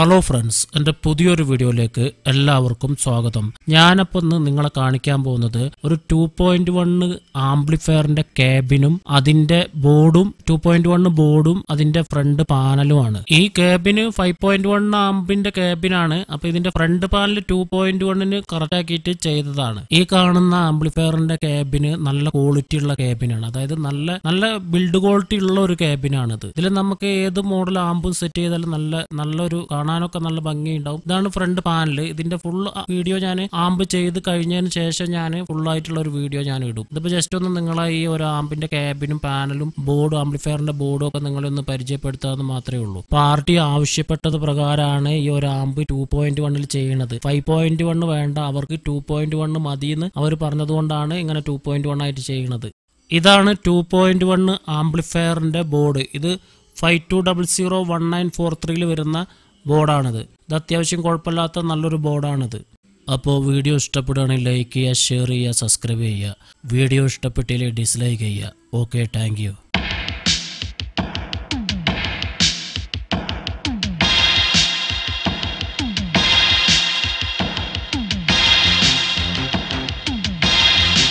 Hello friends എന്റെ പുതിയൊരു വീഡിയോയിലേക്ക് എല്ലാവർക്കും സ്വാഗതം. ഞാനപ്പോൾ ഇന്ന് നിങ്ങളെ കാണിക്കാൻ പോകുന്നത് ഒരു ടു പോയിന്റ് വണ്ണ് ആംപ്ലിഫയറിന്റെ ക്യാബിനും അതിന്റെ ബോർഡും ടു പോയിന്റ് വണ്ണ് ബോർഡും അതിന്റെ ഫ്രണ്ട് പാനലുമാണ് ഈ ക്യാബിന് ഫൈവ് പോയിന്റ് വൺ ആംബിന്റെ ക്യാബിനാണ് അപ്പൊ ഇതിന്റെ ഫ്രണ്ട് പാനൽ ടു പോയിന്റ് വണ്ണിന് കറക്റ്റ് ആക്കിയിട്ട് ചെയ്തതാണ്. ഈ കാണുന്ന ആംപ്ലിഫയറിന്റെ ക്യാബിന് നല്ല ക്വാളിറ്റി ഉള്ള ക്യാബിനാണ് അതായത് നല്ല നല്ല ബിൽഡ് ക്വാളിറ്റി ഉള്ള ഒരു ക്യാബിനാണിത് ഇതിൽ നമുക്ക് ഏത് മോഡൽ ആംബും സെറ്റ് ചെയ്താലും നല്ല നല്ലൊരു കാണാനൊക്കെ നല്ല ഭംഗിയുണ്ടാവും. ഇതാണ് ഫ്രണ്ട് പാനൽ ഇതിന്റെ ഫുൾ വീഡിയോ ഞാൻ ആമ്പ് ചെയ്ത് കഴിഞ്ഞതിന് ശേഷം ഞാൻ ഫുൾ ആയിട്ടുള്ള ഒരു വീഡിയോ ഞാൻ ഇടും. ഇതിപ്പോ ജസ്റ്റ് ഒന്ന് നിങ്ങളെ ഈ ഒരു ആമ്പിന്റെ ക്യാബിനും പാനലും ബോർഡും ആംപ്ലിഫയറിന്റെ ബോർഡും ഒക്കെ നിങ്ങളെ ഒന്ന് പരിചയപ്പെടുത്താന്ന് മാത്രമേ ഉള്ളൂ. പാർട്ടി ആവശ്യപ്പെട്ടത് പ്രകാരമാണ് ഈ ഒരു ആമ്പ് ടു പോയിന്റ് വണ്ണിൽ ചെയ്യുന്നത്. ഫൈവ് പോയിന്റ് വണ്ണ് വേണ്ട അവർക്ക് ടു പോയിന്റ് വണ്ണ് മതിയെന്ന് അവർ പറഞ്ഞതുകൊണ്ടാണ് ഇങ്ങനെ ടു പോയിന്റ് വൺ ആയിട്ട് ചെയ്യുന്നത്. ഇതാണ് ടു പോയിന്റ് വണ്ണ് ആംപ്ലിഫയറിന്റെ ബോർഡ് ഇത് five two double zero one nine four ത്രീയിൽ വരുന്ന ബോർഡാണിത്. ഇത് അത്യാവശ്യം കുഴപ്പമില്ലാത്ത നല്ലൊരു ബോർഡാണിത്. അപ്പോൾ വീഡിയോ ഇഷ്ടപ്പെടുകയാണെങ്കിൽ ലൈക്ക് ചെയ്യുക ഷെയർ ചെയ്യുക സബ്സ്ക്രൈബ് ചെയ്യുക. വീഡിയോ ഇഷ്ടപ്പെട്ടില്ലെങ്കിൽ ഡിസ്ലൈക്ക് ചെയ്യുക. Okay thank